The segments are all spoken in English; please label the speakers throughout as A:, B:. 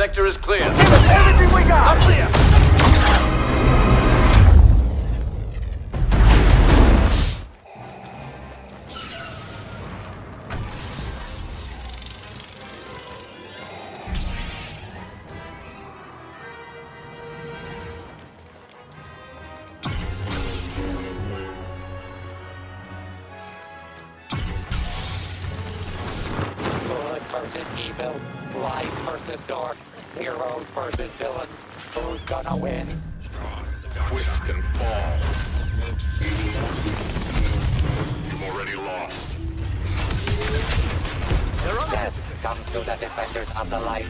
A: sector is clear.
B: Give us everything we got!
A: I'm clear!
C: Good versus evil, light versus dark, heroes versus villains. Who's gonna win?
D: Twist and fall. You've already lost.
C: Death comes to the defenders of the light.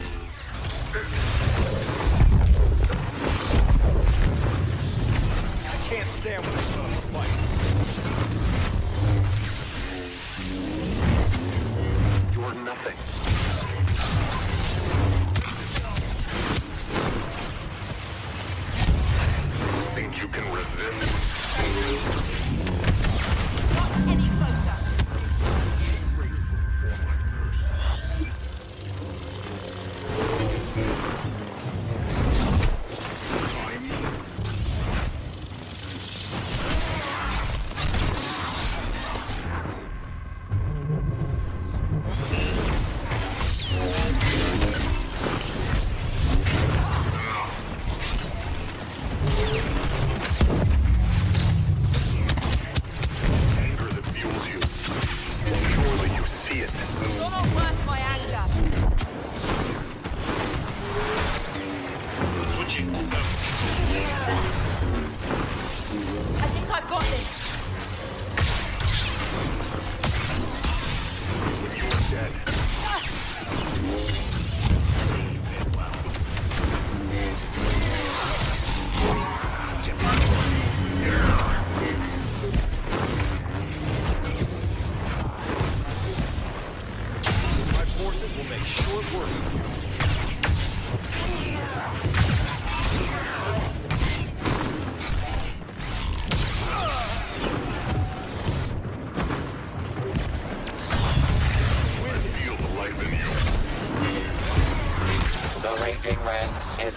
B: I can't stand when this stuff fight.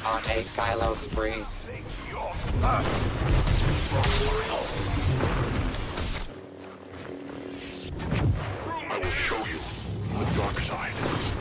C: On a Kylo spree.
D: I will show you the dark side.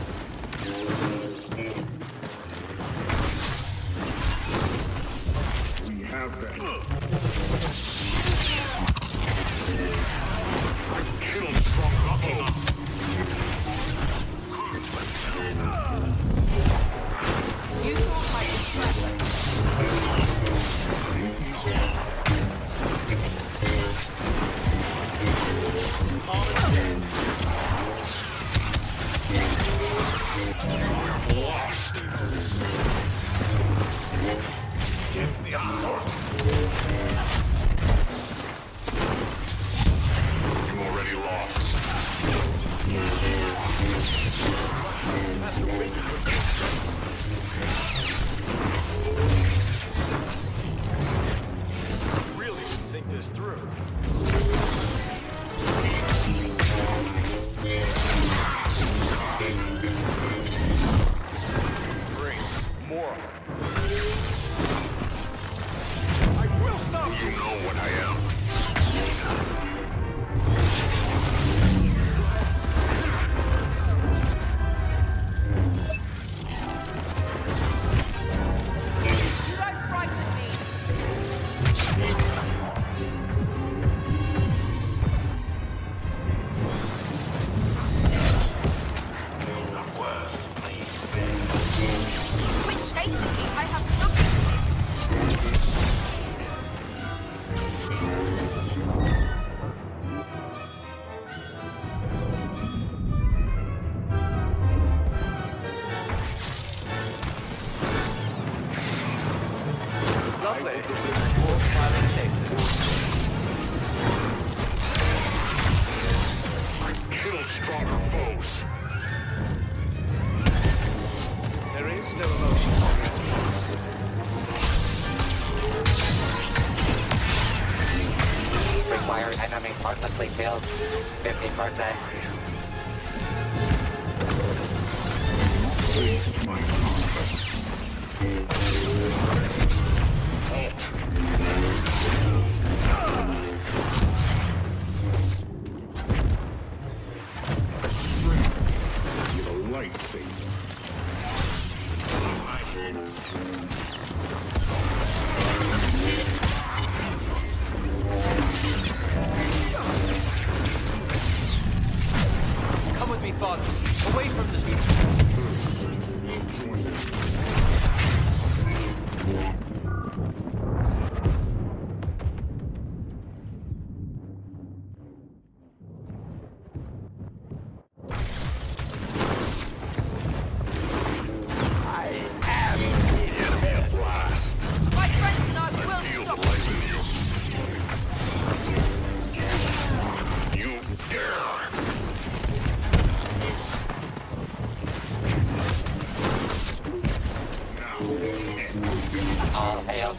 C: partially failed 50%.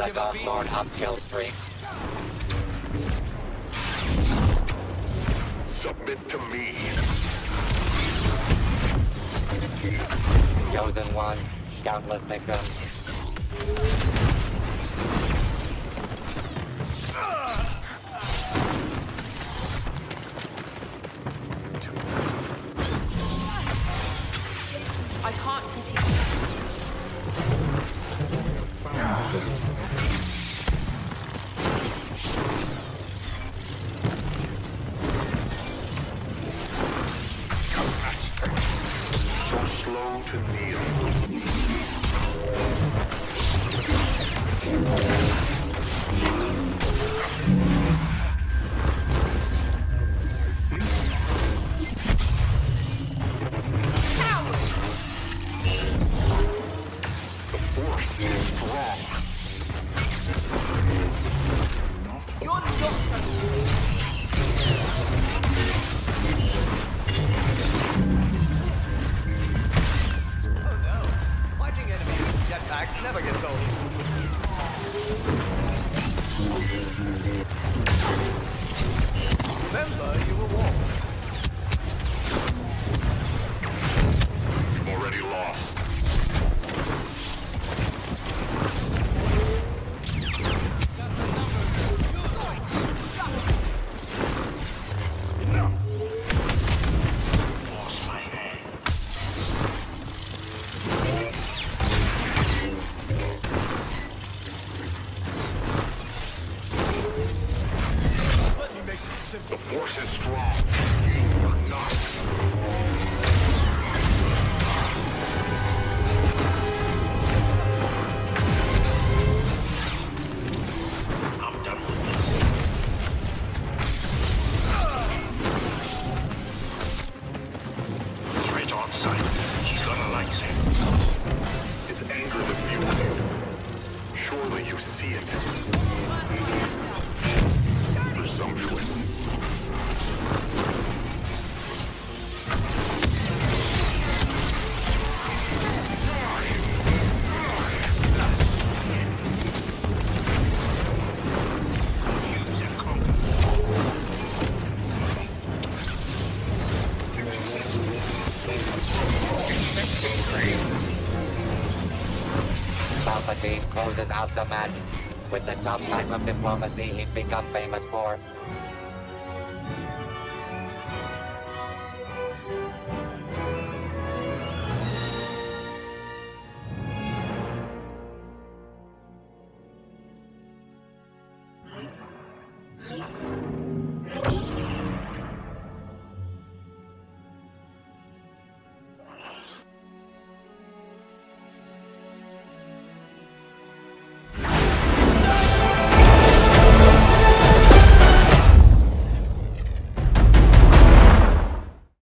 C: stuck Lord Thorn kill streaks.
D: Submit to me.
C: Chosen one, countless victims.
E: I can't pity you
D: so slow to kneel.
C: out the match. With the tough type of diplomacy he's become famous for.